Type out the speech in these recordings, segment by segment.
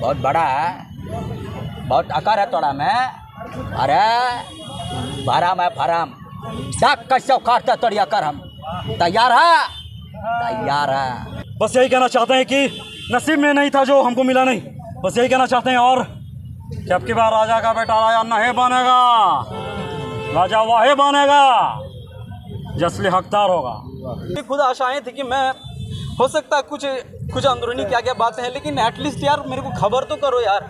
बहुत बड़ा है। बहुत अकर है थोड़ा में। अरे भराम है भराम। अकर हम? तैयार है? तैयार है। बस यही कहना चाहते हैं कि नसीब में नहीं था जो हमको मिला नहीं। बस यही कहना चाहते हैं और कि अब की बार राजा का बेटा राजा नहीं बनेगा। राजा वाहे बनेगा। जसली हकदार होगा। खुद आशाएँ थी कि मैं हो सकता है कुछ कुछ अंदरूनी क्या क्या बातें हैं लेकिन एटलीस्ट यार मेरे को खबर तो करो यार।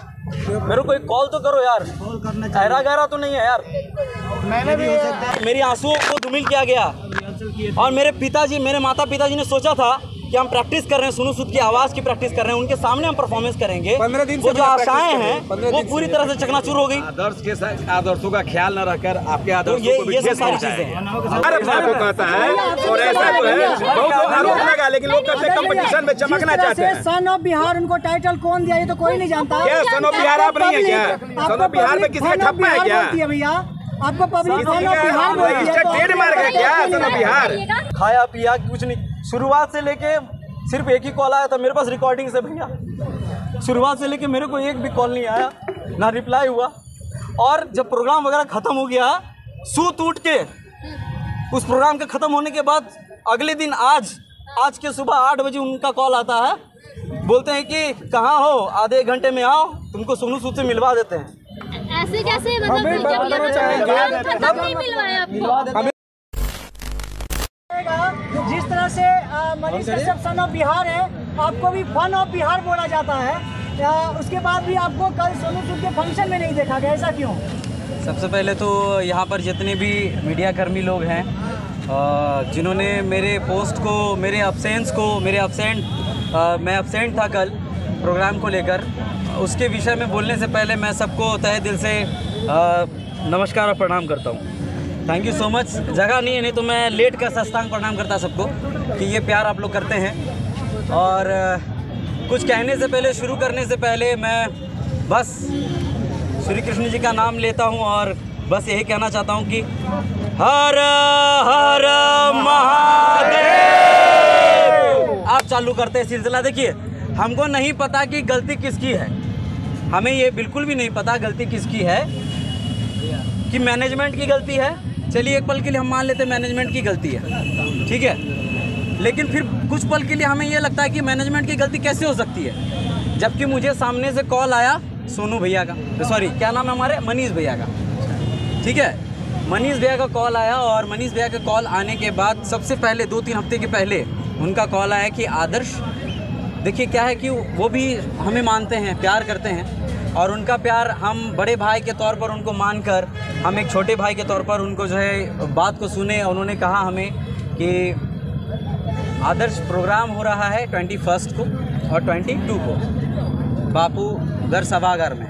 मेरे को एक कॉल तो करो यार। गहरा गहरा तो नहीं है यार। मैंने भी मेरी आंसुओं को धुमिल किया गया। और मेरे पिताजी मेरे माता पिताजी ने सोचा था कि हम प्रैक्टिस कर रहे हैं सुनू सुद की आवाज़ की प्रैक्टिस कर रहे हैं उनके सामने हम परफॉर्मेंस करेंगे। पंद्रह दिन वो से जो आशाएँ हैं पंद्रह वो दिन पूरी तरह से चकनाचूर हो गई। आदर्श के साथ आदर्शों का ख्याल न रखकर आपके तो आदर्शों ये को ये सब सारी चीज़ें हैं। अरे मैं आपको कहता है और ऐसा तो है बहुत लोग आरोप लगा लेकिन लोग कहते कंपटीशन में चमकना चाहते हैं। सन ऑफ़ बिहार उनको टाइटल कौन दिया ये तो कोई नहीं जानता। क्या सन ऑफ़ बिहार आप नहीं है क्या? सन ऑफ़ बिहार में public किसी का fun of ठप्पा है क्या? भैया। आपको पब्लिक बिहार तो है क्या सन ऑफ़ बिहार खाया पिया कुछ नहीं शुरुआत से लेके सिर्फ़ एक ही कॉल आया था मेरे पास रिकॉर्डिंग से भैया। शुरुआत से लेके मेरे को एक भी कॉल नहीं आया ना रिप्लाई हुआ। और जब प्रोग्राम वगैरह ख़त्म हो गया सूत टूट के उस प्रोग्राम के ख़त्म होने के बाद अगले दिन आज आज के सुबह आठ बजे उनका कॉल आता है। बोलते हैं कि कहाँ हो? आधे एक घंटे में आओ तुमको सोनू सूद से मिलवा देते हैं। ऐसे कैसे मतलब जब मनीष कश्यप सन ऑफ़ बिहार है। आपको भी फन ऑफ़ बिहार बोला जाता है। अ, उसके बाद भी आपको कल सोनू सूद के फ़ंक्शन में नहीं देखा गया ऐसा क्यों? सबसे पहले तो यहाँ पर जितने भी मीडिया कर्मी लोग हैं जिन्होंने मेरे पोस्ट को मेरे अब्सेंस को मेरे अब्सेंट मैं अब्सेंट था कल प्रोग्राम को लेकर उसके विषय में बोलने से पहले मैं सबको तहे दिल से नमस्कार और प्रणाम करता हूँ। थैंक यू सो मच जगह नहीं है, नहीं तो मैं लेट कर सस्तांग प्रणाम करता सबको कि ये प्यार आप लोग करते हैं। और कुछ कहने से पहले, शुरू करने से पहले मैं बस श्री कृष्ण जी का नाम लेता हूँ और बस यही कहना चाहता हूँ कि हर हर महादेव। आप चालू करते हैं सिलसिला। देखिए, हमको नहीं पता कि गलती किसकी है। हमें ये बिल्कुल भी नहीं पता गलती किसकी है, कि मैनेजमेंट की गलती है। चलिए एक पल के लिए हम मान लेते हैं मैनेजमेंट की गलती है। ठीक है? लेकिन फिर कुछ पल के लिए हमें यह लगता है कि मैनेजमेंट की गलती कैसे हो सकती है? जबकि मुझे सामने से कॉल आया सोनू भैया का। सॉरी क्या नाम है हमारे? मनीष भैया का। ठीक है? मनीष भैया का कॉल आया और मनीष भैया का कॉल आने के बाद सबसे पहले, दो तीन हफ़्ते के पहले उनका कॉल आया कि आदर्श, देखिए क्या है कि वो भी हमें मानते हैं, प्यार करते हैं। और उनका प्यार हम बड़े भाई के तौर पर उनको मानकर, हम एक छोटे भाई के तौर पर उनको जो है, बात को सुने उन्होंने कहा हमें कि आदर्श प्रोग्राम हो रहा है ट्वेंटी फ़र्स्ट को और ट्वेंटी टू को। बापू, घर सभागार में।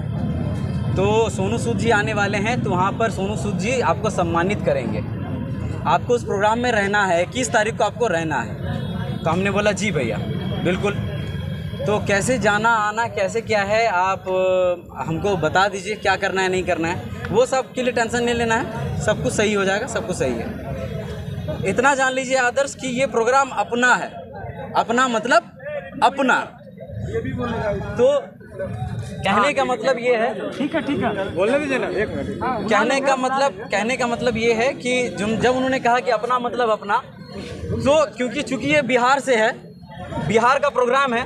तो सोनू सूद जी आने वाले हैं तो वहाँ पर सोनू सूद जी आपको सम्मानित करेंगे। आपको उस प्रोग्राम में रहना है किस तारीख को आपको रहना है। तो हमने बोला, जी भैया, बिल्कुल। तो कैसे जाना आना कैसे क्या है आप हमको बता दीजिए क्या करना है नहीं करना है। वो सब के लिए टेंशन नहीं लेना है। सब कुछ सही हो जाएगा सब कुछ सही है। इतना जान लीजिए आदर्श कि ये प्रोग्राम अपना है। अपना मतलब अपना। तो कहने का मतलब ये है ठीक है ठीक है। बोलने दीजिए ना एक मिनट। कहने का मतलब कहने का मतलब ये है कि जब जब उन्होंने कहा कि अपना मतलब अपना तो क्योंकि चूँकि ये बिहार से है बिहार का प्रोग्राम है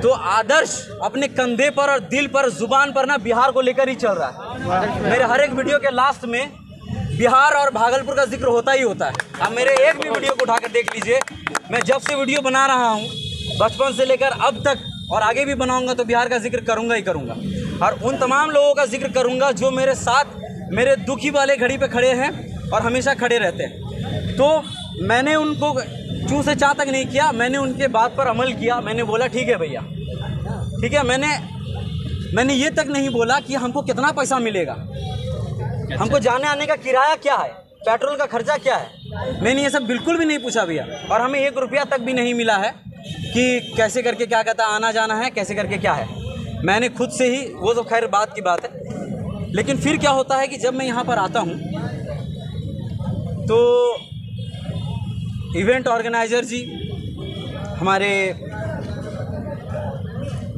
तो आदर्श अपने कंधे पर और दिल पर, ज़ुबान पर ना बिहार को लेकर ही चल रहा है। मेरे हर एक वीडियो के लास्ट में बिहार और भागलपुर का ज़िक्र होता ही होता है। आप मेरे एक भी वीडियो को उठाकर देख लीजिए। मैं जब से वीडियो बना रहा हूँ, बचपन से लेकर अब तक, और आगे भी बनाऊँगा तो बिहार का ज़िक्र करूँगा ही करूँगा। और उन तमाम लोगों का ज़िक्र करूँगा, जो मेरे साथ, मेरे दुखी वाले घड़ी पे खड़े हैं और हमेशा खड़े रहते हैं। तो मैंने उनको चूँ से चाह तक नहीं किया, मैंने उनके बात पर अमल किया, मैंने बोला, ठीक है भैया। ठीक है, मैंने मैंने ये तक नहीं बोला कि हमको कितना पैसा मिलेगा। हमको जाने आने का किराया क्या है? पेट्रोल का खर्चा क्या है? मैंने ये सब बिल्कुल भी नहीं पूछा भैया। और हमें एक रुपया तक भी नहीं मिला है कि कैसे करके क्या कहता आना जाना है, कैसे करके क्या है। मैंने खुद से ही, वो तो खैर बात की बात है। लेकिन फिर क्या होता है कि जब मैं यहाँ पर आता हूँ तो इवेंट ऑर्गेनाइजर जी, हमारे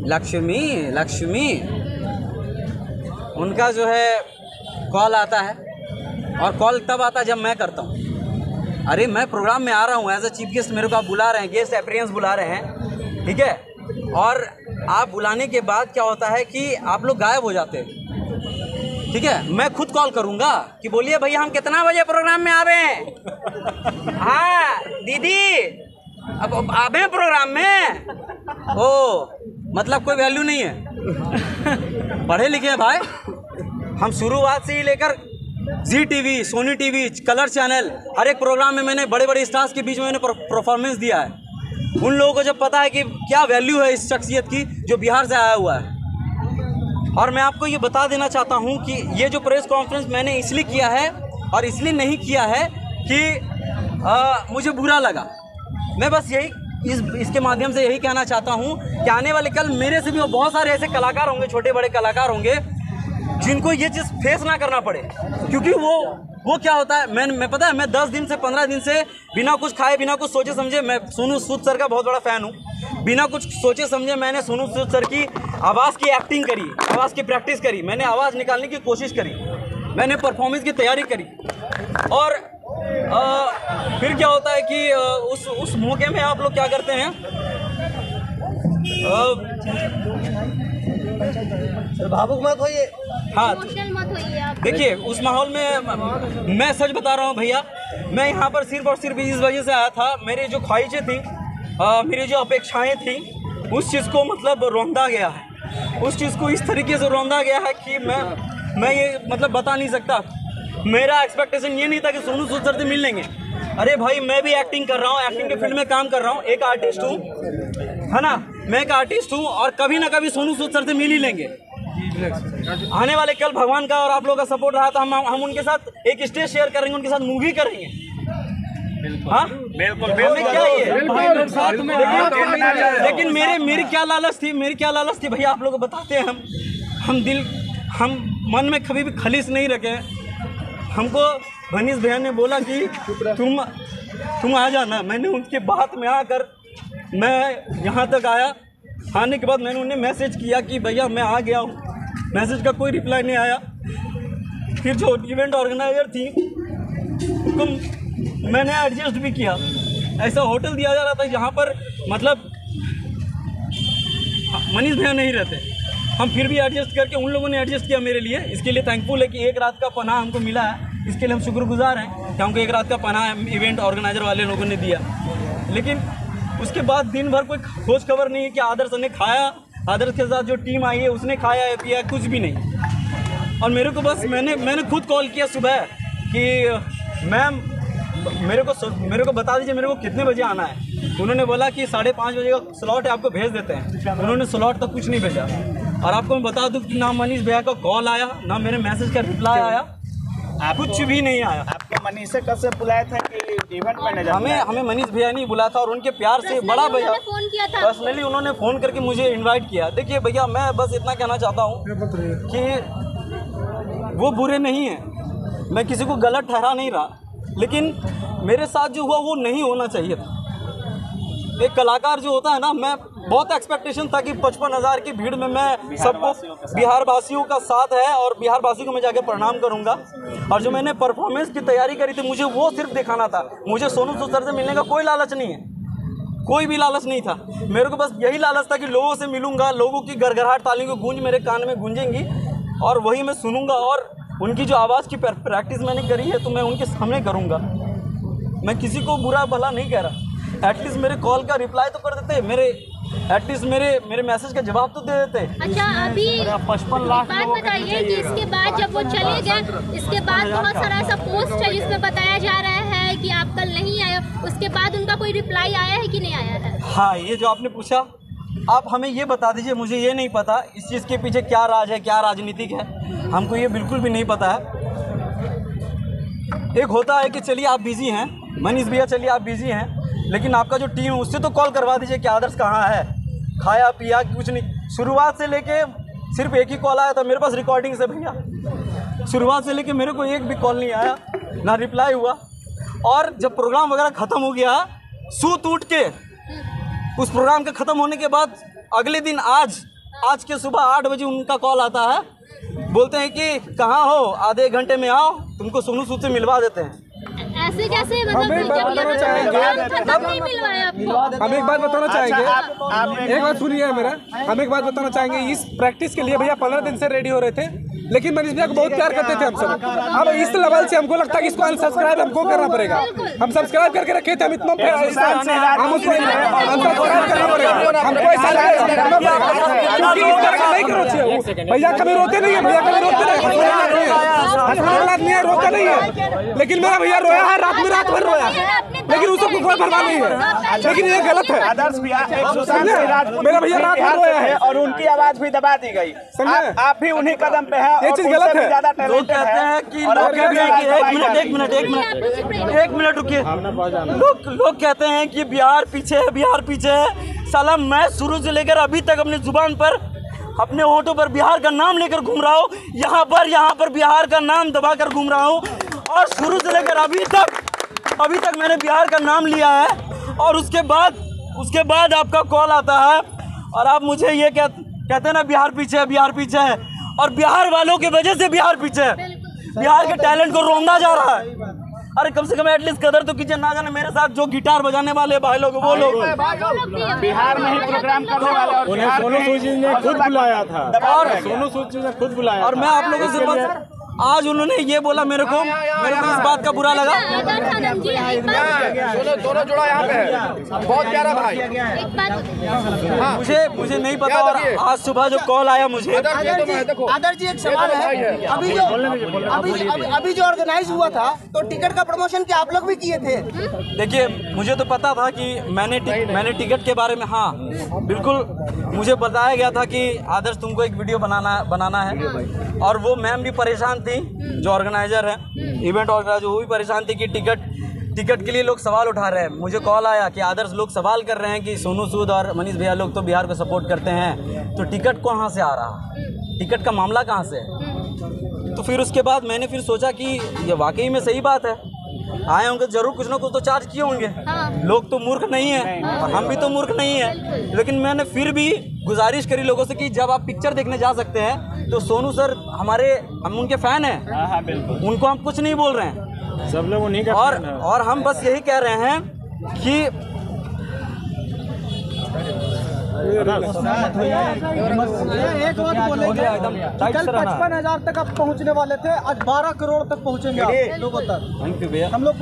लक्ष्मी लक्ष्मी, उनका जो है कॉल आता है और कॉल तब आता है जब मैं करता हूँ। अरे, मैं प्रोग्राम में आ रहा हूँ एज अ चीफ गेस्ट मेरे को आप बुला रहे हैं गेस्ट अपेरेंस बुला रहे हैं, ठीक है? और आप बुलाने के बाद क्या होता है कि आप लोग गायब हो जाते हैं। ठीक है? मैं खुद कॉल करूँगा कि बोलिए भैया, हम कितना बजे प्रोग्राम में आवे हैं? दीदी, अब आवे प्रोग्राम में? ओ मतलब कोई वैल्यू नहीं है। पढ़े लिखे हैं भाई। हम शुरुआत से ही लेकर Zee TV Sony TV colour channel हर एक प्रोग्राम में मैंने बड़े बड़े स्टार्स के बीच में मैंने परफॉर्मेंस दिया है। उन लोगों को जब पता है कि क्या वैल्यू है इस शख्सियत की, जो बिहार से आया हुआ है। और मैं आपको ये बता देना चाहता हूँ कि ये जो प्रेस कॉन्फ्रेंस मैंने इसलिए किया है और इसलिए नहीं किया है कि आ, मुझे बुरा लगा। मैं बस यही इस इसके माध्यम से यही कहना चाहता हूँ कि आने वाले कल मेरे से भी बहुत सारे ऐसे कलाकार होंगे छोटे बड़े कलाकार होंगे जिनको ये चीज़ फेस ना करना पड़े क्योंकि वो वो क्या होता है? मैं मैं पता है मैं दस दिन से पंद्रह दिन से बिना कुछ खाए बिना कुछ सोचे समझे मैं सोनू सूद सर का बहुत बड़ा फ़ैन हूँ। बिना कुछ सोचे समझे मैंने सोनू सूद सर की आवाज़ की एक्टिंग करी आवाज़ की प्रैक्टिस करी। मैंने आवाज़ निकालने की कोशिश करी। मैंने परफॉर्मेंस की तैयारी करी। और आ, फिर क्या होता है कि आ, उस उस मौके में आप लोग क्या करते हैं? भावुक मत होइए। हाँ। देखिए उस माहौल में मैं सच बता रहा हूँ भैया मैं यहाँ पर सिर्फ़ और सिर्फ़ इस वजह से आया था मेरी जो ख्वाहिशें थी मेरी जो अपेक्षाएँ थी उस चीज़ को मतलब रौंदा गया है। उस चीज़ को इस तरीके से रौंदा गया है कि मैं मैं ये मतलब बता नहीं सकता। मेरा एक्सपेक्टेशन ये नहीं था कि सोनू सूद सर से मिल लेंगे। अरे भाई मैं भी एक्टिंग कर रहा हूँ एक्टिंग के फ़ील्ड में काम कर रहा हूँ एक आर्टिस्ट हूँ है ना? मैं एक आर्टिस्ट हूँ और कभी ना कभी सोनू सूद सर से मिल ही लेंगे। आने वाले कल भगवान का और आप लोगों का सपोर्ट रहा तो हम हम उनके साथ एक स्टेज शेयर करेंगे उनके साथ मूवी करेंगे। हाँ? बिल्कुल लेकिन- लेकिन मेरे मेरी क्या लालच थी मेरी क्या लालच थी भैया आप लोग को बताते हैं हम। हम दिल हम मन में कभी भी खलीस नहीं रखे। हमको भनीश भैया ने बोला कि तुम तुम आ जाना मैंने उनके बात में आकर मैं यहाँ तक आया। आने के बाद मैंने उन्हें मैसेज किया कि भैया मैं आ गया हूँ। मैसेज का कोई रिप्लाई नहीं आया। फिर जो इवेंट ऑर्गेनाइजर थी उनको मैंने एडजस्ट भी किया। ऐसा होटल दिया जा रहा था जहाँ पर मतलब मनीष भैया नहीं रहते। हम फिर भी एडजस्ट करके उन लोगों ने एडजस्ट किया मेरे लिए। इसके लिए थैंकफुल है कि एक रात का पनाह हमको मिला है। इसके लिए हम शुक्रगुजार हैं कि हमको एक रात का पनाह इवेंट ऑर्गेनाइजर वाले लोगों ने दिया। लेकिन उसके बाद दिन भर कोई खोज खबर नहीं है कि आदर्श ने खाया आदर्श के साथ जो टीम आई है, उसने खाया है, पिया कुछ भी नहीं। और मेरे को बस, मैंने मैंने खुद कॉल किया सुबह कि, मैम, मेरे को मेरे को बता दीजिए, मेरे को कितने बजे आना है? उन्होंने बोला कि साढ़े पाँच बजे का स्लॉट है, आपको भेज देते हैं। उन्होंने स्लॉट तक कुछ नहीं भेजा। और आपको मैं बता दूँ कि ना मनीष भैया का कॉल आया, ना मेरे मैसेज का रिप्लाई आया। कुछ भी नहीं आया। आपको मनीष से कब से बुलाया था कि इवेंट मैनेजर हमें हमें मनीष भैया नहीं बुलाया था और उनके प्यार से बड़ा भैया फ़ोन किया था। पर्सनली उन्होंने फ़ोन करके मुझे इनवाइट किया। देखिए भैया मैं बस इतना कहना चाहता हूँ कि वो बुरे नहीं हैं। मैं किसी को गलत ठहरा नहीं रहा। लेकिन मेरे साथ जो हुआ वो नहीं होना चाहिए था। एक कलाकार जो होता है ना मैं बहुत एक्सपेक्टेशन था कि पचपन हज़ार की भीड़ में मैं सबको बिहार वासियों का साथ है और बिहार वासी को मैं जाके प्रणाम करूँगा। और जो मैंने परफॉर्मेंस की तैयारी करी थी, मुझे वो सिर्फ़ दिखाना था। मुझे सोनू सूद सर से मिलने का कोई लालच नहीं है। कोई भी लालच नहीं था। मेरे को बस यही लालच था कि लोगों से मिलूँगा, लोगों की गड़गड़ाहट तालियों की गूंज मेरे कान में गूंजेंगी और वही मैं सुनूँगा और उनकी जो आवाज़ की प्रैक्टिस मैंने करी है तो मैं उनके सामने करूँगा। मैं किसी को बुरा, भला नहीं कह रहा। एटलीस्ट मेरे कॉल का रिप्लाई तो कर देते, मेरे एटलीस्ट मेरे मेरे मैसेज का जवाब तो दे देते। अच्छा अभी पचपन लाख बात बताइए कि इसके बाद जब वो चले गए इसके बाद बहुत सारा ऐसा पोस्ट है जिसमें बताया जा रहा है कि आप कल नहीं आए उसके बाद उनका कोई रिप्लाई आया है कि नहीं आया है? हाँ ये जो आपने पूछा आप हमें ये बता दीजिए मुझे ये नहीं पता इस चीज़ के पीछे क्या राज है क्या राजनीतिक है। हमको ये बिल्कुल भी नहीं पता है। एक होता है कि चलिए आप बिज़ी हैं मनीष भैया चलिए आप बिज़ी हैं। लेकिन आपका जो टीम है, उससे तो कॉल करवा दीजिए कि आदर्श कहाँ है। खाया, पिया, कुछ नहीं। शुरुआत से लेके सिर्फ़ एक ही कॉल आया था, मेरे पास रिकॉर्डिंग से भैया। शुरुआत से लेके मेरे को एक भी कॉल नहीं आया, ना रिप्लाई हुआ। और जब प्रोग्राम वगैरह ख़त्म हो गया, सूत उठ के उस प्रोग्राम के ख़त्म होने के बाद अगले दिन आज आज के सुबह आठ बजे उनका कॉल आता है। बोलते हैं कि कहाँ हो? आधे घंटे में आओ, तुमको सोनू सूद से मिलवा देते हैं। ऐसे कैसे मतलब हम एक बात बताना चाहेंगे एक बात सुनिए मेरा हम एक बात बताना चाहेंगे इस प्रैक्टिस के लिए भैया पंद्रह दिन से रेडी हो रहे थे लेकिन मनीष भैया को बहुत प्यार करते थे हम सब अब इस लेवल से हमको लगता है कि इसको अनसब्सक्राइब हमको करना पड़ेगा हम सब्सक्राइब करके रखे थे हम इतना हम उसको अनसब्सक्राइब करना पड़ेगा हमको ऐसा लगेगा क्योंकि इस तरह का नहीं करना चाहिए भैया कभी रोते नहीं है भैया कभी रोते नहीं है आदमी नहीं है। लेकिन मेरा भैया रोया है रात में रात भर रोया लेकिन उस कोई परवाह नहीं है। लेकिन ये गलत है। आदर्श मेरा भैया रात भर रोया है। और उनकी आवाज़ भी दबा दी गई। आप, आप भी उन्हीं कदम पे है ये चीज़ गलत है। ज़्यादा लोग कहते हैं कि और लोग आपके कहते हैं कि भी एक मिनट एक मिनट एक मिनट। रहिए। एक मिनट रुकिए। लोग लोग कहते हैं कि बिहार पीछे है बिहार पीछे है। साला मैं शुरू से लेकर अभी तक अपनी ज़ुबान पर अपने होठों पर बिहार का नाम लेकर घूम रहा हूँ। यहाँ पर यहाँ पर बिहार का नाम दबा कर घूम रहा हूँ। और शुरू से लेकर अभी तक अभी तक मैंने बिहार का नाम लिया है। और उसके बाद उसके बाद आपका कॉल आता है। और आप मुझे ये कह, कहते हैं ना बिहार पीछे है बिहार पीछे है। और बिहार वालों की वजह से बिहार पीछे है। बिहार के टैलेंट को रोंदा जा रहा है। अरे कम से कम एटलीस्ट कदर तो कीजिए ना जाने मेरे साथ जो गिटार बजाने वाले भाई लोग वो लोग। बिहार में ही प्रोग्राम करने वाले और बिहार सोनू सूची ने खुद बुलाया था। और सोनू सूची ने खुद बुलाया और मैं आप लोगों से आज उन्होंने ये बोला मेरे को मेरे को इस बात का बुरा लगा। दोनों जोड़ा यहाँ पे बहुत प्यारा भाई। मुझे मुझे नहीं पता और आज सुबह जो कॉल आया मुझे आदर्श जी एक सवाल है। अभी जो अभी अभी- जो ऑर्गेनाइज हुआ था तो टिकट का प्रमोशन क्या आप लोग भी किए थे? देखिए मुझे तो पता था कि मैंने टिक, मैंने टिकट के बारे में हाँ बिल्कुल मुझे बताया गया था कि आदर्श तुमको एक वीडियो बनाना बनाना है। और वो मैम भी परेशान थी, जो ऑर्गेनाइजर है इवेंट ऑर्गेनाइजर वो भी परेशान थी कि टिकट टिकट के लिए लोग सवाल उठा रहे हैं। मुझे कॉल आया कि आदर्श लोग सवाल कर रहे हैं कि सोनू सूद और मनीष भैया लोग तो बिहार को सपोर्ट करते हैं तो टिकट कहाँ से आ रहा? टिकट का मामला कहाँ से तो फिर उसके बाद मैंने फिर सोचा कि ये वाकई में सही बात है। आए होंगे ज़रूर कुछ ना कुछ तो चार्ज किए होंगे। हाँ। लोग तो मूर्ख नहीं है और हम भी तो मूर्ख नहीं है। लेकिन मैंने फिर भी गुजारिश करी लोगों से कि जब आप पिक्चर देखने जा सकते हैं तो सोनू सर हमारे हम उनके फ़ैन हैं। उनको हम कुछ नहीं बोल रहे हैं। सब लोग उन्हीं का और और हम बस यही कह रहे हैं कि एक बात बोलेंगे कल पचपन हज़ार तक आप पहुँचने वाले थे आज बारह करोड़ तक पहुँचेंगे लोगों तक। थैंक यू भैया। हम लोग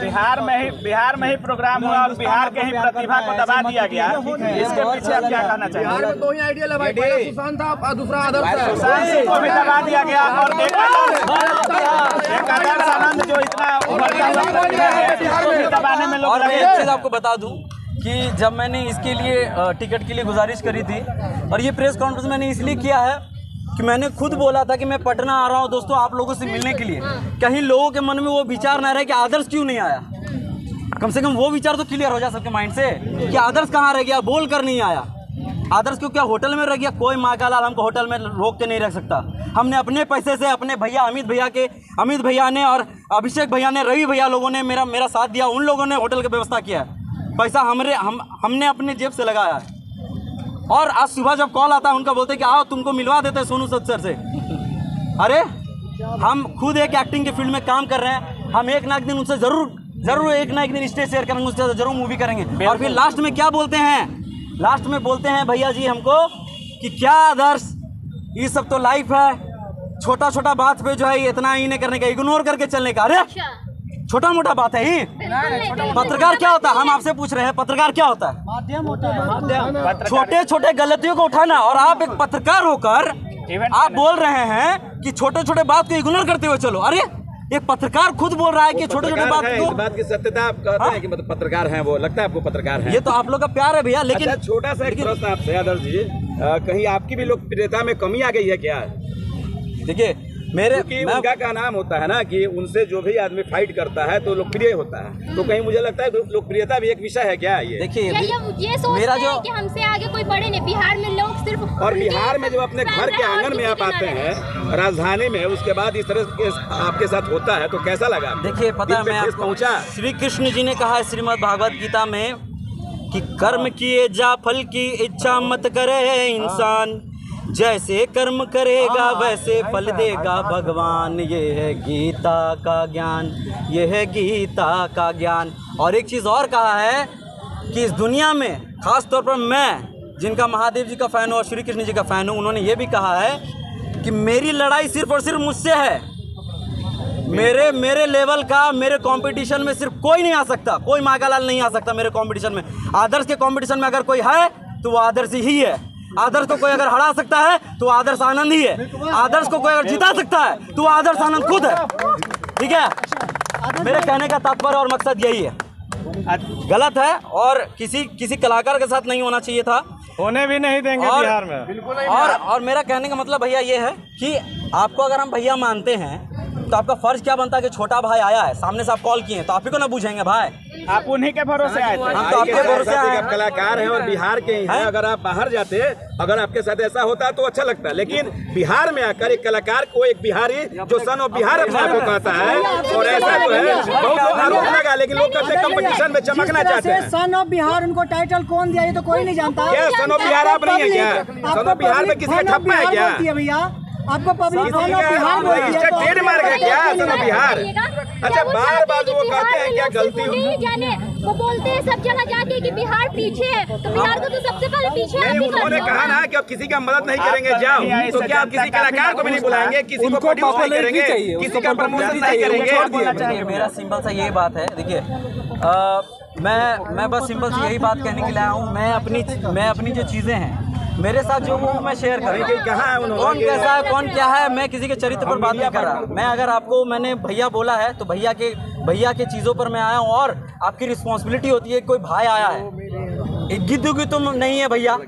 बिहार में ही बिहार में ही प्रोग्राम हुआ और बिहार के ही प्रतिभा को दबा दिया गया। इसके पीछे आप क्या कहना चाहेंगे? दो ही आइडिया है भाई पहला सुशांत था और दूसरा आदर्श सुशांत सिंह को भी दबा दिया गया और एक आदर्श एक आदर्श आनंद जो इतना है दबाने में लोग और मैं लगे एक चीज़ आपको बता दूँ कि जब मैंने इसके लिए टिकट के लिए गुजारिश करी थी और ये प्रेस कॉन्फ्रेंस मैंने इसलिए किया है कि मैंने खुद बोला था कि मैं पटना आ रहा हूँ दोस्तों आप लोगों से मिलने के लिए। कहीं लोगों के मन में वो विचार ना रहे कि आदर्श क्यों नहीं आया? कम से कम वो विचार तो क्लियर हो जाए सबके माइंड से कि आदर्श कहाँ रह गया? बोल कर नहीं आया। आदर्श क्यों क्या होटल में रह गया? कोई माँ का लाल हमको होटल में रोक के नहीं रख सकता। हमने अपने पैसे से अपने भैया अमित भैया के, अमित भैया ने और अभिषेक भैया ने, रवि भैया लोगों ने मेरा मेरा साथ दिया, उन लोगों ने होटल की व्यवस्था किया है। पैसा हमरे हम हमने अपने जेब से लगाया है। और आज सुबह जब कॉल आता है उनका बोलते हैं कि आओ तुमको मिलवा देते हैं सोनू सत सर से। अरे हम खुद एक एक्टिंग के फ़ील्ड में काम कर रहे हैं। हम एक ना एक दिन उनसे ज़रूर ज़रूर एक ना एक दिन स्टेज शेयर करेंगे उससे ज़रूर मूवी करेंगे। और फिर लास्ट में क्या बोलते हैं? लास्ट में बोलते हैं भैया जी हमको कि क्या आदर्श ये सब तो लाइफ है। छोटा छोटा बात पे जो है इतना ही नहीं करने का इग्नोर करके चलने का। अरे अच्छा। छोटा मोटा बात है ही। पत्रकार क्या होता है? हम आपसे पूछ रहे हैं पत्रकार क्या होता है? माध्यम होते हैं छोटे छोटे गलतियों को उठाना और आप एक पत्रकार होकर आप बोल रहे हैं कि छोटे छोटे बात को इग्नोर करते हुए चलो। अरे एक पत्रकार खुद बोल रहा है कि छोटे छोटे बात है, को बात की सत्यता आप कहते हैं? कि मतलब पत्रकार हैं वो लगता है आपको पत्रकार हैं। ये तो आप लोग का प्यार है भैया लेकिन अच्छा छोटा सा एक प्रश्न आपसे आदर्श जी। कहीं आपकी भी लोकप्रियता में कमी आ गई है क्या? देखिए मेरे क्योंकि मैं उनका क्या नाम होता है ना कि उनसे जो भी आदमी फाइट करता है तो लोकप्रिय होता है। तो कहीं मुझे लगता है लोकप्रियता भी एक विषय है क्या ये? देखिए ये मेरा जो कि हमसे आगे कोई बड़े नहीं बिहार में लोग सिर्फ़ और बिहार में जब अपने घर के आँगन में आप आते हैं राजधानी में उसके बाद इस तरह आपके साथ होता है तो कैसा लगा? देखिए पता है मैं आपको पहुँचा। श्री कृष्ण जी ने कहा है श्रीमद् भागवत गीता में कि कर्म किए जा फल की इच्छा मत करे इंसान। जैसे कर्म करेगा वैसे फल देगा भगवान। ये है गीता का ज्ञान ये है गीता का ज्ञान। और एक चीज़ और कहा है कि इस दुनिया में खास तौर पर मैं जिनका महादेव जी का फ़ैन हूँ और श्री कृष्ण जी का फ़ैन हूँ उन्होंने ये भी कहा है कि मेरी लड़ाई सिर्फ़ और सिर्फ़ मुझसे है। मेरे मेरे लेवल का मेरे कंपटीशन में सिर्फ़ कोई नहीं आ सकता कोई मागालाल नहीं आ सकता मेरे कंपटीशन में। आदर्श के कंपटीशन में अगर कोई है तो वो आदर्श ही है। आदर्श को कोई अगर हरा सकता है तो आदर्श आनंद ही है। आदर्श को कोई अगर जिता सकता है तो आदर्श आनंद खुद है। ठीक है? मेरे कहने का तात्पर्य और मकसद यही है। गलत है और किसी किसी कलाकार के साथ नहीं होना चाहिए था। होने भी नहीं देंगे और- बिहार में। और और मेरा कहने का मतलब भैया ये है कि आपको अगर हम भैया मानते हैं तो आपका फ़र्ज़ क्या बनता है कि छोटा भाई आया है? सामने से आप कॉल किए हैं तो आप ही को ना पूछेंगे भाई। आप उन्हीं के भरोसे आए थे। हम तो आपके भरोसे आए आप कलाकार हैं और बिहार के ही? अगर आप बाहर जाते अगर आपके साथ ऐसा होता तो अच्छा लगता लेकिन बिहार में आकर एक कलाकार को एक बिहारी जो सन ऑफ़ बिहार अपने आप को कहता है और ऐसा जो है बहुत लोग आरोप लगा लेकिन लोग कहते हैं कंपटीशन में चमकना चाहते हैं। सन ऑफ़ बिहार उनको टाइटल कौन दिया? ये तो कोई नहीं जानता। क्या सन ऑफ़ बिहार आप नहीं है क्या? सन ऑफ़ बिहार में किसी का ठप्पा है क्या? भैया। आपको पब्लिक बिहार है? रजिस्टर्ड तो ट्रेड क्या सन ऑफ़ बिहार? अच्छा बार बार वो कहते हैं क्या गलती नहीं जाने वो बोलते हैं सब जगह जाके कि बिहार पीछे है। तो बिहार को तो सबसे पहले पीछे आप नहीं उन्होंने कहा ना कि अब किसी का मदद नहीं करेंगे जाओ। तो क्या आप किसी कलाकार को भी नहीं बुलाएँगे? किसी को प्रोड्यूस नहीं करेंगे। किसी का प्रमोशन नहीं करेंगे। मेरा सिंपल सा यही बात है। देखिए मैं मैं बस सिंपल सी यही बात कहने के लिए आया हूँ। मैं अपनी मैं अपनी जो चीज़ें हैं मेरे साथ जो वो मैं शेयर कर रहा हूँ है कौन कैसा है कौन क्या है मैं किसी के चरित्र पर बात नहीं कर रहा। मैं अगर आपको मैंने भैया बोला है तो भैया के भैया के चीज़ों पर मैं आया हूँ और आपकी रिस्पॉन्सिबिलिटी होती है कोई भाई आया है। एक गिद्ध की तुम नहीं है भैया।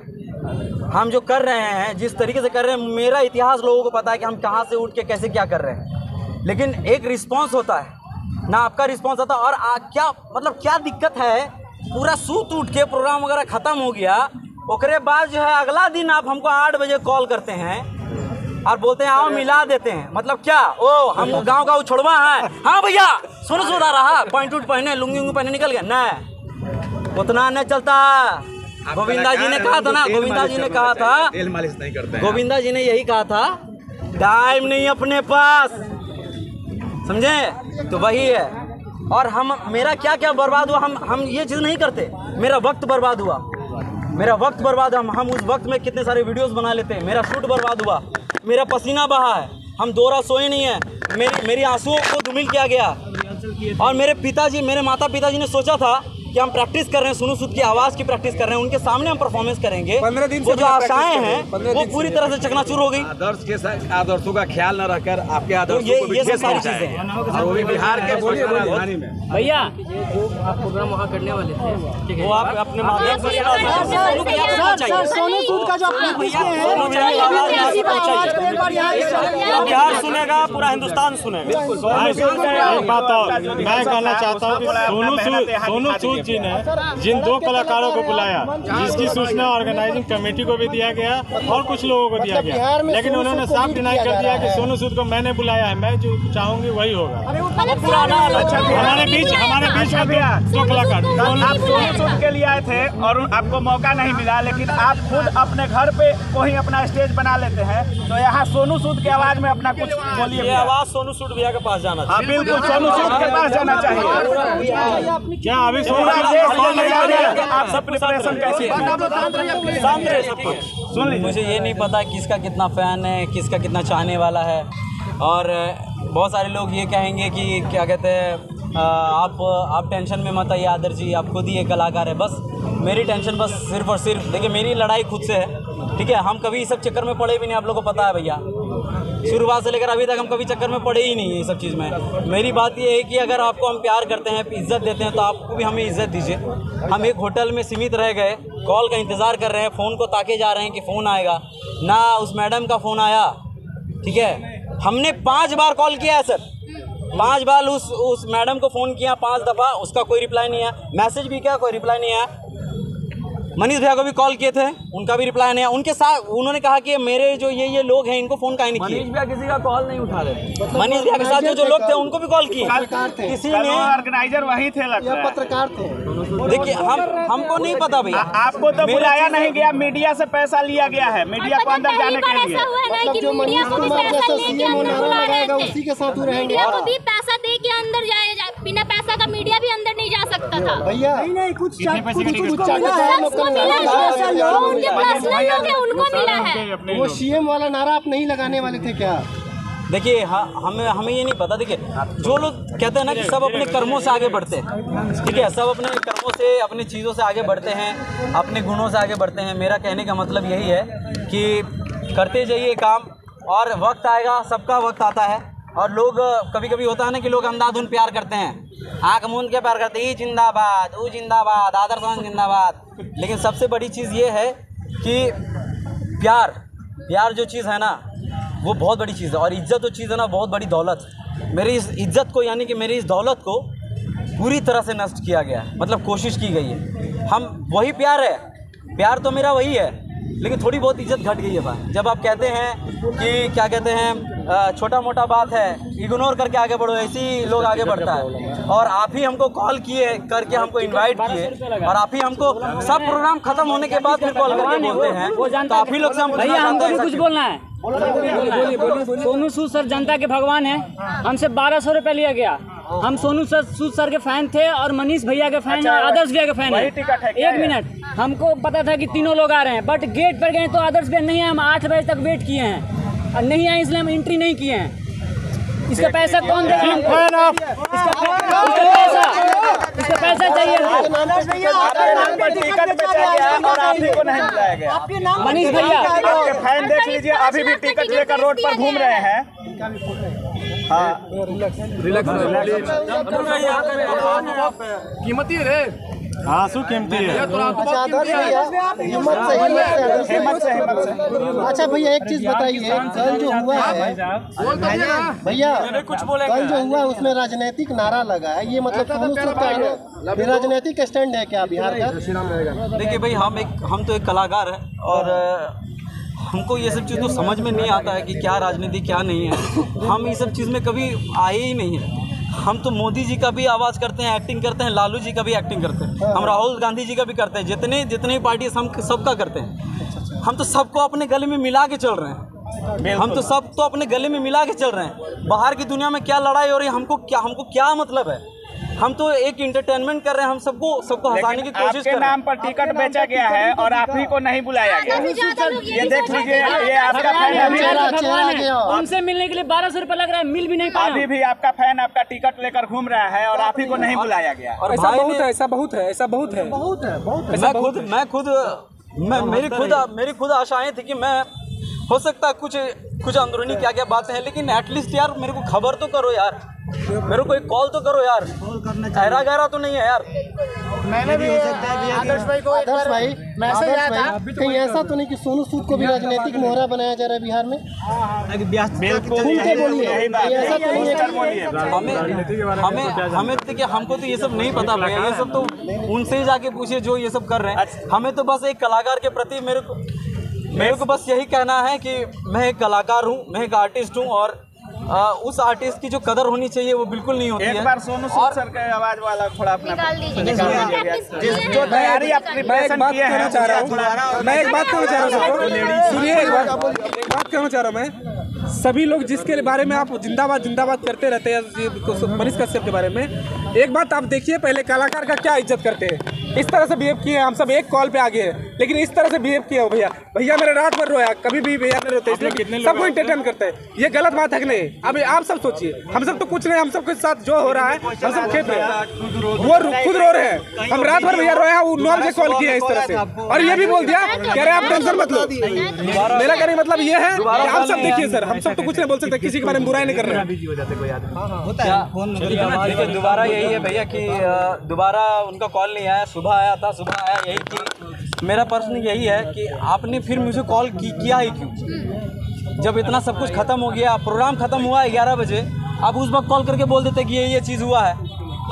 हम जो कर रहे हैं जिस तरीके से कर रहे हैं मेरा इतिहास लोगों को पता है कि हम कहाँ से उठ के कैसे क्या कर रहे हैं। लेकिन एक रिस्पॉन्स होता है ना आपका रिस्पांस आता और आ, क्या मतलब क्या दिक्कत है? पूरा सूत उठ के प्रोग्राम वगैरह खत्म हो गया ओकरे बाद जो है अगला दिन आप हमको आठ बजे कॉल करते हैं और बोलते हैं आओ मिला देते हैं। मतलब क्या? ओ हम गाँव का छोड़वा है। हाँ भैया सुनो सुधा रहा पॉइंट उठ पहने लुंगी उंगी पहने निकल गया नहीं उतना नहीं चलता। गोविंदा जी ने कहा था ना गोविंदा जी ने कहा था मालिश नहीं करते गोविंदा जी ने यही कहा था टाइम नहीं अपने पास। समझे? तो वही है। और हम मेरा क्या क्या बर्बाद हुआ हम हम ये चीज़ नहीं करते। मेरा वक्त बर्बाद हुआ। मेरा वक्त बर्बाद हम हम उस वक्त में कितने सारे वीडियोस बना लेते हैं। मेरा शूट बर्बाद हुआ। मेरा पसीना बहा है। हम दो रात सोए नहीं है। मेरी मेरी आंसुओं को धुमिल किया गया। और मेरे पिताजी, मेरे माता पिताजी ने सोचा था कि हम प्रैक्टिस कर रहे हैं सुनु सुद की आवाज़ की प्रैक्टिस कर रहे हैं उनके सामने हम परफॉर्मेंस करेंगे। पंद्रह दिन से वो जो आशाएँ हैं वो पूरी तरह से चकनाचूर हो गई। आदर्श के साथ आदर्शों का ख्याल न रखकर आपके आदर्शों ये- ये सब सारी चीज़ें हैं। और वो भी बिहार के बोलिए राजधानी में। वो आप अपने माध्यम से सर सर सोनू सूद का जो आपने पूछते हैं सोनू जी की आवाज़ यहाँ से आवाज़ पहुंचाइए। को एक बार यहाँ से- बिहार सुनेगा पूरा हिंदुस्तान सुनेगा। एक बात और। मैं कहना चाहता हूँ सोनू सूद सोनू सूद जी ने जिन दो कलाकारों को बुलाया जिसकी सूचना ऑर्गेनाइजिंग कमेटी को भी दिया गया और कुछ लोगों को दिया गया। लेकिन उन्होंने साफ़ डिनाई कर दिया कि सोनू सूद को मैंने बुलाया है मैं जो चाहूँगी वही होगा। हमारे बीच हमारे बीच में दो- दो कलाकार। आप सोनू सूद के लिए आए थे और आपको मौका नहीं मिला लेकिन आप खुद अपने घर पे कोई अपना स्टेज बना लेते हैं। तो यहाँ सोनू सूद की आवाज़ में अपना कुछ बोलिए आवाज़ सोनू सूद भैया के पास जाना हाँ बिल्कुल सोनू सूद के पास जाना चाहिए। क्या अभी सोनू आप सब प्रिपरेशन कैसी शांत रहे सुन लीजिए। मुझे ये नहीं पता किसका कितना फ़ैन है किसका कितना चाहने वाला है। और बहुत सारे लोग ये कहेंगे कि क्या कहते हैं आप आप टेंशन में मत आइए आदर जी आप खुद ही एक कलाकार है। बस मेरी टेंशन बस सिर्फ़ और सिर्फ़ देखिए मेरी लड़ाई खुद से है ठीक है? हम कभी इस सब चक्कर में पड़े भी नहीं आप लोग को पता है भैया। शुरुआत से लेकर अभी तक हम कभी चक्कर में पड़े ही नहीं है ये सब चीज़ में। मेरी बात ये है कि अगर आपको हम प्यार करते हैं, इज़्ज़त देते हैं तो आपको भी हमें इज़्ज़त दीजिए। हम एक होटल में सीमित रह गए, कॉल का इंतज़ार कर रहे हैं, फ़ोन को ताके जा रहे हैं कि फ़ोन आएगा। ना उस मैडम का फ़ोन आया, ठीक है? हमने पाँच बार कॉल किया है, सर। पाँच बार उस उस मैडम को फ़ोन किया, पाँच दफ़ा, उसका कोई रिप्लाई नहीं आया। मैसेज भी किया, कोई रिप्लाई नहीं आया। मनीष भैया को भी कॉल किए थे उनका भी रिप्लाई नहीं आया। उनके साथ उन्होंने कहा कि मेरे जो ये ये लोग हैं इनको फ़ोन काहे नहीं किए? भैया किसी का कॉल नहीं उठा रहे। मनीष भैया के साथ जो जो लोग थे उनको भी कॉल किए? किसी ने ऑर्गेनाइजर वही थे लगता है। पत्रकार थे। देखिए हम हमको नहीं पता भैया। आपको तो बुलाया नहीं गया मीडिया से पैसा लिया गया है। मीडिया को अंदर जाने के लिए। दे के अंदर जाए जा, बिना पैसा का मीडिया भी अंदर नहीं जा सकता था। भैया नहीं नहीं कुछ उनको मिला है। वो सीएम वाला नारा आप नहीं लगाने वाले थे क्या? देखिए हाँ, हमें हमें ये नहीं पता। देखिए जो लोग कहते हैं ना कि सब अपने कर्मों से आगे बढ़ते हैं। ठीक है सब अपने कर्मों से अपनी चीज़ों से आगे बढ़ते हैं अपने गुणों से आगे बढ़ते हैं। मेरा कहने का मतलब यही है कि करते जाइए काम और वक्त आएगा सबका वक्त आता है। और लोग कभी कभी होता है ना कि लोग अंधाधुन प्यार करते हैं। आँख मूंद के प्यार करते हैं, ई जिंदाबाद, ऊ जिंदाबाद, आदर्श जिंदाबाद। लेकिन सबसे बड़ी चीज़ ये है कि प्यार प्यार जो चीज़ है ना, वो बहुत बड़ी चीज़ है। और इज़्ज़त जो चीज़ है ना, बहुत बड़ी दौलत। मेरी इस इज़्ज़त को, यानी कि मेरी इस दौलत को पूरी तरह से नष्ट किया गया मतलब कोशिश की गई है। हम वही प्यार है। प्यार तो मेरा वही है। लेकिन थोड़ी बहुत इज़्ज़त घट गई है भाई। जब आप कहते हैं कि क्या कहते हैं छोटा मोटा बात है इग्नोर करके आगे बढ़ो ऐसे ही लोग आगे बढ़ता है। और आप ही हमको कॉल किए करके हमको इनवाइट किए और आप ही हमको सब प्रोग्राम खत्म होने के बाद फिर कॉल करके बोलते हैं तो आप ही लोग से हम भैया हमको भी कुछ बोलना है? सोनू सूद सर जनता के भगवान है। हमसे बारह सौ रुपया लिया गया। हम सोनू सर सूद सर के फ़ैन थे और मनीष भैया के फ़ैन अच्छा, हैं आदर्श भैया के फ़ैन है। है एक मिनट हमको पता था कि तीनों लोग आ रहे हैं बट गेट पर गए तो आदर्श भैया नहीं है हम आठ बजे तक वेट किए हैं। और नहीं आए इसलिए हम एंट्री नहीं किए हैं। इसका पैसा कौन देगा? इसका इसका पैसा चाहिए। हमको। आपके नाम पर टिकट बेचा गया और आप ही को नहीं बुलाया गया आपके नाम मनीष भैया। आपके फ़ैन देख लीजिए अभी भी टिकट लेकर रोड पर घूम रहे हैं। हाँ। आँसू कीमती है अच्छा से से हिम्मत से हिम्मत से अच्छा भैया एक चीज़ बताइए। कल जो हुआ है भैया कल जो हुआ है उसमें राजनीतिक नारा लगा है। ये मतलब ये राजनीतिक स्टैंड है क्या बिहार का? देखिए भाई हम एक हम तो एक कलाकार हैं और हमको ये सब चीज़ तो समझ में नहीं आता है कि क्या राजनीति क्या नहीं है। हम ये सब चीज़ में कभी आए ही नहीं हैं। हम तो मोदी जी का भी आवाज़ करते हैं एक्टिंग करते हैं लालू जी का भी एक्टिंग करते हैं। हम राहुल गांधी जी का भी करते हैं जितने जितने पार्टी हम सबका करते हैं। हम तो सबको अपने गले में मिला के चल रहे हैं। हम तो सब तो अपने गले में मिला के चल रहे हैं। बाहर की दुनिया में क्या लड़ाई हो रही है हमको क्या हमको क्या मतलब है? हम तो एक इंटरटेनमेंट कर रहे हैं हम सबको सबको हंसाने की कोशिश कर रहे हैं। नाम पर टिकट बेचा गया है और आप ही को नहीं बुलाया गया। ये देख लीजिए ये आपका फ़ैन गया उनसे मिलने के लिए बारह सौ रुपया लग रहा है मिल भी नहीं अभी भी आपका फ़ैन आपका टिकट लेकर घूम रहा है और आप ही को नहीं बुलाया गया। और ऐसा बहुत है ऐसा बहुत है ऐसा बहुत है। बहुत है बहुत मैं खुद मैं खुद मैं मेरी खुद मेरी खुद आशाएँ थी कि मैं हो सकता है कुछ कुछ अंदरूनी क्या क्या बातें हैं लेकिन एटलीस्ट यार मेरे को खबर तो करो यार। मेरे को एक कॉल तो करो यार। गहरा गहरा तो नहीं है यार। मैंने भी आदर्श भाई को आदर्श भाई मैसेज आया था। कहीं ऐसा तो नहीं कि सोनू सूद को भी राजनीतिक मोहरा बनाया जा रहा है बिहार में? तो है हमें हमें हमें तो देखिए हमको तो ये सब नहीं पता भैया ये सब तो उनसे ही जाके पूछिए जो ये सब कर रहे हैं। हमें तो बस एक कलाकार के प्रति मेरे को मेरे को बस यही कहना है कि मैं एक कलाकार हूँ मैं एक आर्टिस्ट हूँ और आ, उस आर्टिस्ट की जो कदर होनी चाहिए वो बिल्कुल नहीं होती एक है। बार सोनू सूद सर का आवाज़ वाला थोड़ा अपना निकाल दीजिए जो तैयारी आप मैं एक प्रिपरेशन बात किए कहना हैं चाह रहा हूँ। मैं एक बात कहना चाह रहा हूँ सुनिए एक बात। एक बात कहना चाह रहा हूँ मैं। सभी लोग जिसके बारे में आप जिंदाबाद जिंदाबाद करते रहते हैं मनीष कश्यप के बारे में। एक बात आप देखिए पहले कलाकार का क्या इज़्ज़त करते हैं? इस तरह से बिहेव किए हम सब एक कॉल पे आ गए हैं लेकिन इस तरह से बिहेव किया हो भैया। भैया मेरे रात भर रोया कभी भी भैया नहीं रोते इसलिए सबको इंटरटेन करते हैं। ये गलत बात है कि नहीं? अब आप सब सोचिए। हम सब तो कुछ नहीं हम सबके साथ जो हो रहा है हम सब खेत रहे वो खुद रो रहे हैं। हम रात भर भैया रोया वो नौ बजे कॉल किया इस तरह से। और ये भी बोल दिया कह रहे आप टेंशन मत लो। मेरा कहने का मतलब ये है कि आप सब देखिए सर हम सब तो कुछ नहीं बोल सकते किसी के बारे में बुराई नहीं कर रहे हैं। दोबारा यही है भैया कि दोबारा उनका कॉल नहीं आया सुबह आया था सुबह आया यही कि मेरा प्रश्न यही है कि आपने फिर मुझे कॉल किया ही क्यों? जब इतना सब कुछ खत्म हो गया प्रोग्राम खत्म हुआ है ग्यारह बजे आप उस वक्त कॉल करके बोल देते कि ये ये चीज़ हुआ है।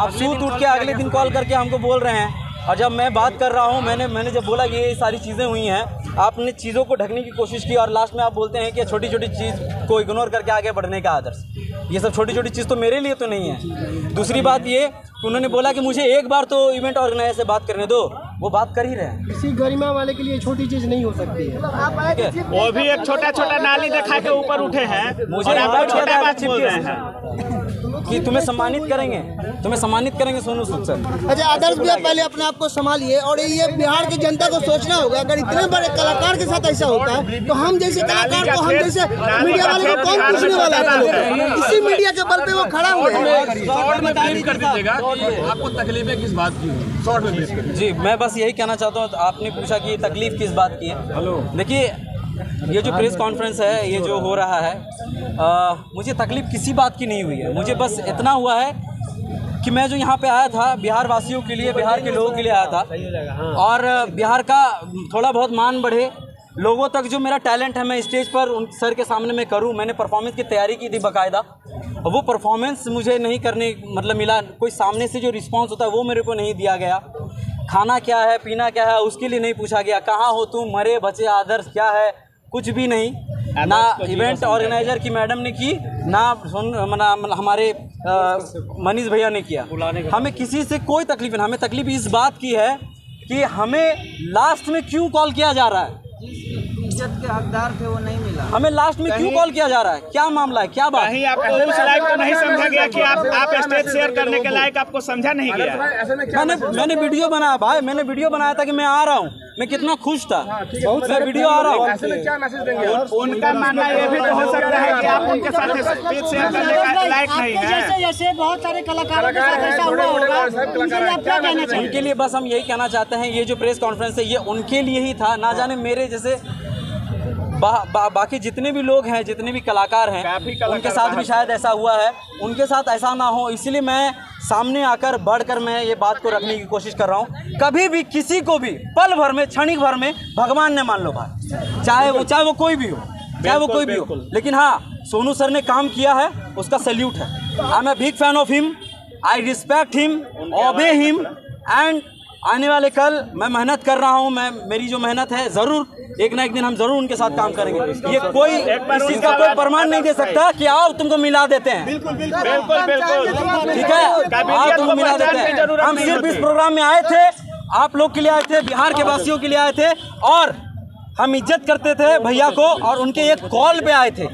अब सूत उठ के अगले दिन कॉल करके हमको बोल रहे हैं और जब मैं बात कर रहा हूँ मैंने मैंने जब बोला कि ये सारी चीज़ें हुई हैं आपने चीज़ों को ढकने की कोशिश की और लास्ट में आप बोलते हैं कि छोटी छोटी चीज़ को इग्नोर करके आगे बढ़ने का आदर्श। ये सब छोटी छोटी चीज़ तो मेरे लिए तो नहीं है। दूसरी बात ये उन्होंने बोला कि मुझे एक बार तो इवेंट ऑर्गेनाइजर से बात करने दो वो बात कर ही रहे हैं। किसी गरिमा वाले के लिए छोटी चीज़ नहीं हो सकती है। वो भी एक छोटा छोटा नाली दिखा के ऊपर उठे हैं मुझे छोटा बात चीफ बोल रहे हैं। कि तुम्हें सम्मानित करेंगे? तुम्हें सम्मानित करेंगे सोनू सूद सर? अच्छा आदर्श भैया पहले अपने आप को संभालिए और ये बिहार की जनता को सोचना होगा अगर इतने बड़े कलाकार के साथ ऐसा होता है तो हम जैसे कलाकार को हम जैसे मीडिया वाले को कौन पूछने वाला है? इसी मीडिया के बल पे वो खड़ा हुए हैं। आपको तकलीफें किस बात की शॉर्ट में जी मैं बस यही कहना चाहता हूँ आपने पूछा कि तकलीफ़ किस बात की है? हेलो। देखिए ये जो प्रेस कॉन्फ्रेंस है ये जो हो रहा है आ, मुझे तकलीफ़ किसी बात की नहीं हुई है। मुझे बस इतना हुआ है कि मैं जो यहाँ पे आया था बिहार वासियों के लिए बिहार के लोगों के लिए आया था। और बिहार का थोड़ा बहुत मान बढ़े। लोगों तक जो मेरा टैलेंट है मैं स्टेज पर उन सर के सामने में करूँ मैंने परफॉर्मेंस की तैयारी की थी बाकायदा। वो परफॉर्मेंस मुझे नहीं करने मतलब मिला कोई सामने से जो रिस्पांस होता है वो मेरे को नहीं दिया गया। खाना क्या है पीना क्या है उसके लिए नहीं पूछा गया। कहाँ हो तुम मरे बचे आदर्श क्या है? कुछ भी नहीं ना इवेंट ऑर्गेनाइजर की मैडम ने की ना सुन मना मना- हमारे मनीष भैया ने किया। हमें किसी से कोई तकलीफ़ नहीं हमें तकलीफ़ इस बात की है कि हमें लास्ट में क्यों कॉल किया जा रहा है? इज़्ज़त के हकदार थे वो नहीं मिला। हमें लास्ट में क्यों कॉल किया जा रहा है? क्या मामला है? क्या बात? कहीं आपको उस लायक तो नहीं समझा गया कि आप आप स्टेज शेयर करने के लायक आपको समझा नहीं गया। मैंने मैंने वीडियो बनाया भाई मैंने वीडियो बनाया था कि मैं आ रहा हूँ। मैं कितना खुश था। बहुत मैं वीडियो आ रहा हूँ उनका मानना ये भी तो हो सकता है कि आप उनके साथ लाइक शेयर करने का लायक नहीं है। जैसे बहुत सारे कलाकारों के साथ ऐसा हुआ होगा उनके लिए बस हम यही कहना चाहते हैं ये जो प्रेस कॉन्फ्रेंस है ये उनके लिए ही था। ना जाने मेरे जैसे बा, बा, बाकी जितने भी लोग हैं जितने भी कलाकार हैं कलाकार उनके साथ भी शायद ऐसा हुआ है। उनके साथ ऐसा ना हो इसलिए मैं सामने आकर बढ़कर मैं ये बात को रखने की कोशिश कर रहा हूँ। कभी भी किसी को भी पल भर में क्षणिक भर में भगवान ने मान लो भाई चाहे वो चाहे वो कोई भी हो चाहे वो कोई भी हो। लेकिन हाँ सोनू सर ने काम किया है उसका सैल्यूट है। I am a big fan of him I respect him obey him and आने वाले कल मैं मेहनत कर रहा हूँ मैं मेरी जो मेहनत है ज़रूर एक ना एक दिन हम ज़रूर उनके साथ काम करेंगे। ये कोई इस चीज़ का कोई प्रमाण नहीं दे सकता कि आओ तुमको मिला देते हैं। बिल्कुल बिल्कुल। ठीक है? आओ तुमको मिला देते हैं। हम सिर्फ़ इस प्रोग्राम में आए थे आप लोग के लिए आए थे बिहार के वासियों के लिए आए थे और हम इज़्ज़त करते थे भैया को और उनके एक कॉल पे आए थे।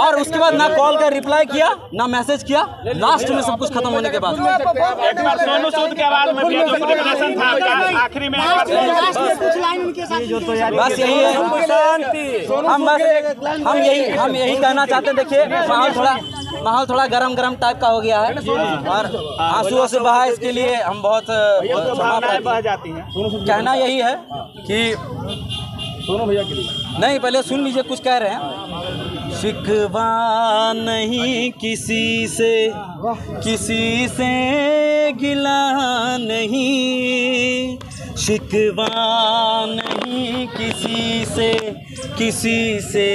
और उसके बाद ना कॉल का रिप्लाई किया ना मैसेज किया। लास्ट में सब कुछ खत्म होने के बाद। एक बार सोनू सूद के आवाज़ में भी जो प्रदर्शन था आपका, आखिरी में एक बार कुछ लाइन उनके साथ बस यही है। हम बस हम यही हम यही कहना चाहते हैं देखिए माहौल थोड़ा माहौल थोड़ा गरम गरम टाइप का हो गया है। और आंसुओं से बहा इसके लिए हम बहुत बहुत क्षमा भावनाएँ बह प्रार्थी- जाती हैं। कहना यही है कि नहीं पहले सुन लीजिए कुछ कह रहे हैं। शिकवा नहीं किसी से किसी से गिला नहीं। शिकवा नहीं किसी से किसी से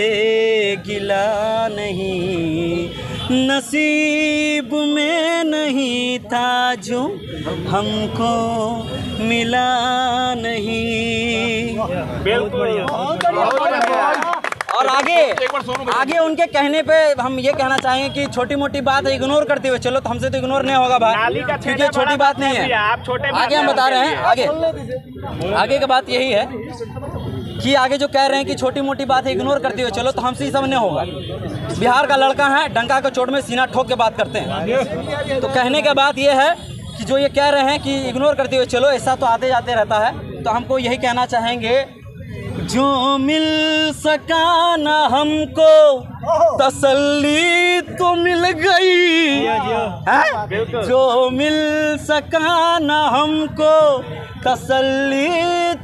गिला नहीं। नसीब में नहीं था जो हमको मिला नहीं। बिल्कुल। और आगे आगे उनके कहने पे हम ये कहना चाहेंगे कि छोटी मोटी बात इग्नोर करते हुए चलो तो हमसे तो इग्नोर नहीं होगा भाई क्योंकि छोटी बात नहीं है। आप छोटे आगे हम बता रहे हैं। आगे। आगे की बात यही है। कि आगे जो कह रहे हैं कि छोटी मोटी बात इग्नोर करते हुए चलो तो हमसे ही नहीं होगा। बिहार का लड़का है, डंका को चोट में सीना ठोक के बात करते हैं। तो कहने का बात यह है कि जो ये कह रहे हैं कि इग्नोर करते हुए चलो, ऐसा तो आते जाते रहता है। तो हमको यही कहना चाहेंगे जो मिल सका ना हमको तसल्ली तो मिल गई। है? जो मिल सका ना हमको तसल्ली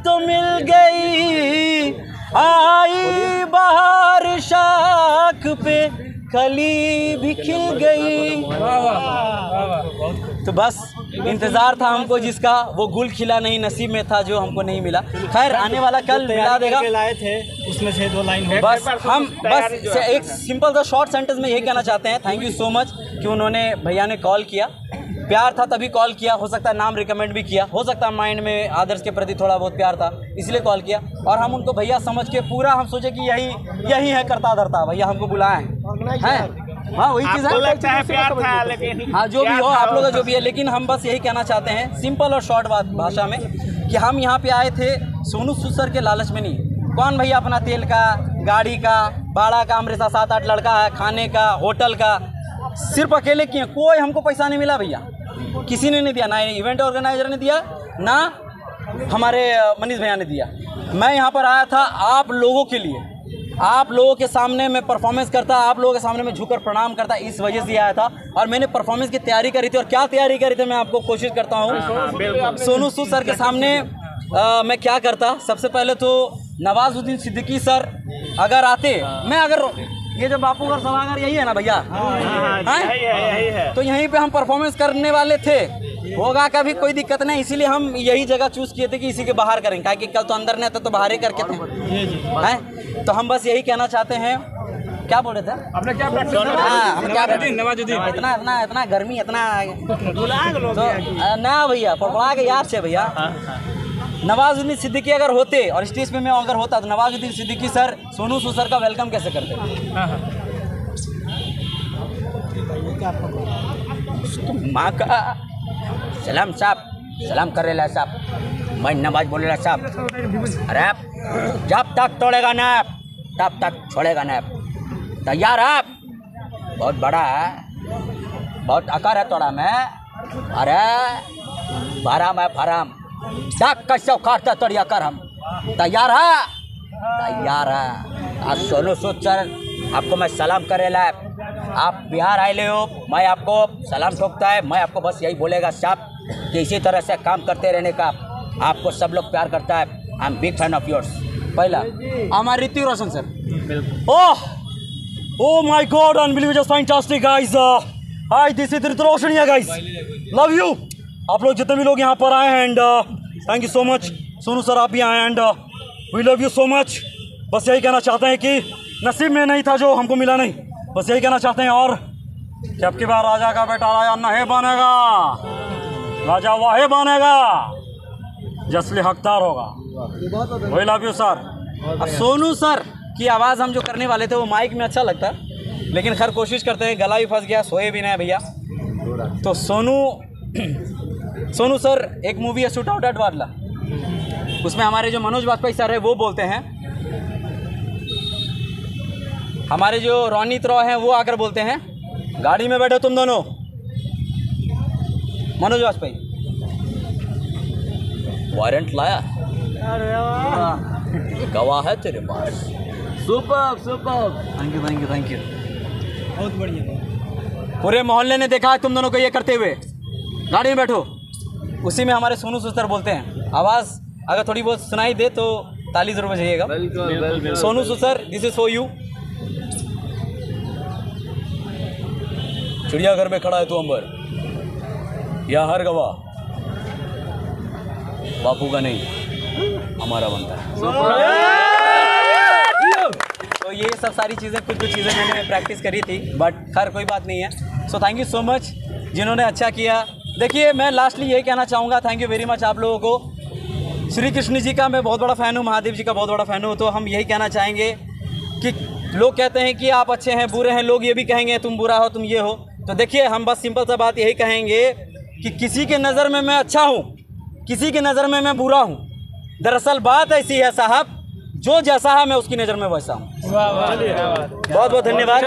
तो मिल गई। आई बाहर शाख पे कली भी खिल गई तो बस इंतज़ार था हमको जिसका वो गुल खिला नहीं नसीब में था जो हमको नहीं मिला। खैर आने वाला कल मिला देगा। लाए थे उसमें से दो लाइन बस हम बस एक सिंपल सा शॉर्ट सेंटेंस में यही कहना चाहते हैं। थैंक यू सो मच कि उन्होंने भैया ने कॉल किया। प्यार था तभी कॉल किया। हो सकता है नाम रिकमेंड भी किया। हो सकता है माइंड में आदर्श के प्रति थोड़ा बहुत प्यार था इसलिए कॉल किया। और हम उनको भैया समझ के पूरा हम सोचे कि यही यही है करता धरता। भैया हमको बुलाए। हैं हाँ। वही चीज़ है। लगता है प्यार था लेकिन हाँ जो भी हो आप लोग का जो भी है लेकिन हम बस यही कहना चाहते हैं सिंपल और शॉर्ट बात भाषा में कि हम यहाँ पे आए थे सोनू सूद सर के लालच में नहीं कौन भैया अपना तेल का गाड़ी का बाड़ा का हमारे साथ सात आठ लड़का है खाने का होटल का? सिर्फ़ अकेले किए कोई हमको पैसा नहीं मिला भैया। किसी ने नहीं दिया ना इवेंट ऑर्गेनाइजर ने दिया ना हमारे मनीष भैया ने दिया। मैं यहाँ पर आया था आप लोगों के लिए। आप लोगों के सामने मैं परफॉर्मेंस करता आप लोगों के सामने मैं झुककर प्रणाम करता इस वजह से आया था। और मैंने परफॉर्मेंस की तैयारी करी थी और क्या तैयारी करी थी मैं आपको कोशिश करता हूँ। सोनू सूद सर के सामने आ, मैं क्या करता सबसे पहले तो नवाजुद्दीन सिद्दीकी सर अगर आते मैं अगर ये जो बापू घर सभागार यही है ना भैया? हैं? यही है तो यहीं पे हम परफॉर्मेंस करने वाले थे। होगा का भी कोई दिक्कत नहीं इसीलिए हम यही जगह चूज़ किए थे कि इसी के बाहर करेंगे ताकि कल तो अंदर नहीं आता तो बाहर ही करके थे। हैं? तो हम बस यही कहना चाहते हैं। क्या बोल रहे थे? आपने क्या प्रैक्टिस हाँ, क्या? नवाजुद्दीन इतना इतना इतना गर्मी इतना तो ना भैया पड़पड़ा के याद से भैया। नवाजुद्दीन सिद्दीकी अगर होते और स्टेज पे मैं अगर होता तो नवाजुद्दीन सिद्दीकी सर सोनू सूद सर का वेलकम कैसे करते? माँ का सलाम साहब सलाम कर रहे साहब। मैं नवाज़ बोल रहा साहब। अरे आप जब तक तोड़ेगा नैप तब तक छोड़ेगा नैप तैयार आप? बहुत बड़ा है। बहुत आकार है तोड़ा मैं। अरे बाराम है फराम। तक कैसे काटता तोड़िया कर हम। तैयार है? तैयार है। आज सोनू सूद सर आपको मैं सलाम करे लायक। आप बिहार आए ले हो मैं आपको सलाम ठोकता है। मैं आपको बस यही बोलेगा साहब कि इसी तरह से काम करते रहने का आपको सब लोग प्यार करता है। I am big fan of yours पहला। हमारे Hrithik Roshan sir. Oh! Oh my god, unbelievable, just fantastic guys. Uh, hi, this is Ritu Roshan here guys. Love you. आप लोग जितने भी लोग यहाँ पर आए हैं and thank you so much Sonu sir, आप भी आए and we love you so much बस यही कहना चाहते हैं कि नसीब में नहीं था जो हमको मिला नहीं। बस यही कहना चाहते हैं, और कि अब की बार राजा का बेटा राजा नहीं बनेगा, राजा वाहे बनेगा, जसली हकदार होगा। वही love you sir Sonu sir की आवाज़ हम जो करने वाले थे, वो माइक में अच्छा लगता, लेकिन खैर कोशिश करते हैं, गला भी फंस गया, सोए भी नहीं भैया। तो सोनू सोनू सर एक मूवी है शूट आउट एट वाडला उसमें हमारे जो मनोज वाजपेयी सर है वो बोलते हैं हमारे जो रोनित रॉय हैं वो आकर बोलते हैं गाड़ी में बैठो तुम दोनों। मनोज वाजपेयी। वारंट लाया। हाँ। गवाह है तेरे पास। Super super thank you thank you thank you बहुत बढ़िया। पूरे मोहल्ले ने देखा है तुम दोनों को ये करते हुए। गाड़ी में बैठो। उसी में हमारे सोनू सुस्तर बोलते हैं। आवाज़ अगर थोड़ी बहुत सुनाई दे तो ताली ज़रूर बजाइएगा। सोनू सुसर दिस इज़ फॉर यू चिड़ियाघर में खड़ा है तू अंबर। या हर गवाह। बापू का नहीं हमारा बनता है। तो ये सब सारी चीज़ें कुछ कुछ चीज़ें मैंने प्रैक्टिस करी थी बट खैर कोई बात नहीं है। So thank you so much जिन्होंने अच्छा किया देखिए मैं लास्टली यही कहना चाहूँगा थैंक यू वेरी मच आप लोगों को। श्री कृष्ण जी का मैं बहुत बड़ा फ़ैन हूँ महादेव जी का बहुत बड़ा फ़ैन हूँ तो हम यही कहना चाहेंगे कि लोग कहते हैं कि आप अच्छे हैं बुरे हैं लोग ये भी कहेंगे तुम बुरा हो तुम ये हो। तो देखिए हम बस सिंपल सा बात यही कहेंगे कि किसी के नज़र में मैं अच्छा हूँ किसी की नज़र में मैं बुरा हूँ। दरअसल बात ऐसी है साहब जो जैसा है मैं उसकी नज़र में वैसा हूँ। बहुत बहुत धन्यवाद।